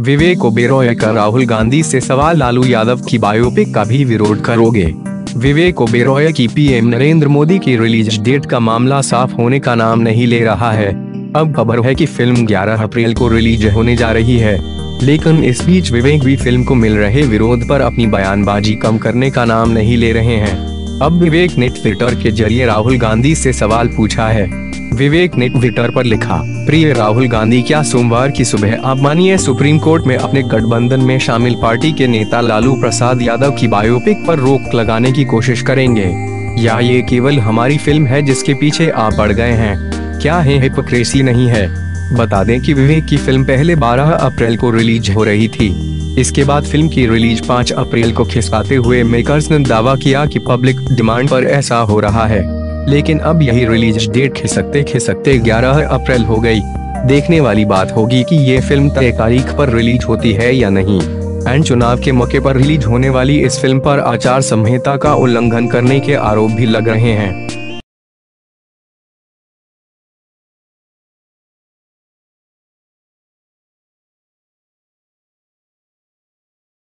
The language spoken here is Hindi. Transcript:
विवेक ओबेरॉय का राहुल गांधी से सवाल लालू यादव की बायोपिक का भी विरोध करोगे? विवेक ओबेरॉय की पीएम नरेंद्र मोदी की रिलीज़ डेट का मामला साफ़ होने का नाम नहीं ले रहा है। अब खबर है कि फ़िल्म 11 अप्रैल को रिलीज़ होने जा रही है। लेकिन इस बीच विवेक भी फ़िल्म को मिल रहे विरोध पर अपनी बयानबाजी कम करने का नाम नहीं ले रहे हैं। अब विवेक ने ट्विटर के ज़रिए राहुल गांधी से सवाल पूछा है। विवेक ने ट्विटर पर लिखा, प्रिय राहुल गांधी, क्या सोमवार की सुबह आप मानिए सुप्रीम कोर्ट में अपने गठबंधन में शामिल पार्टी के नेता लालू प्रसाद यादव की बायोपिक पर रोक लगाने की कोशिश करेंगे? या ये केवल हमारी फ़िल्म है जिसके पीछे आप बढ़ गए हैं? क्या है हिपोक्रेसी नहीं है? बता दें कि विवेक की फ़िल्म पहले 12 अप्रैल को रिलीज़ हो रही थी। इसके बाद फ़िल्म की रिलीज़ 5 अप्रैल को खिसकाते हुए मेकर्स ने दावा किया कि पब्लिक डिमांड पर ऐसा हो रहा है। लेकिन अब यही रिलीज़ डेट खिसकते खिसकते 11 अप्रैल हो गई। देखने वाली बात होगी कि ये फ़िल्म तय तारीख पर रिलीज़ होती है या नहीं एंड चुनाव के मौके पर रिलीज़ होने वाली इस फ़िल्म पर आचार संहिता का उल्लंघन करने के आरोप भी लग रहे हैं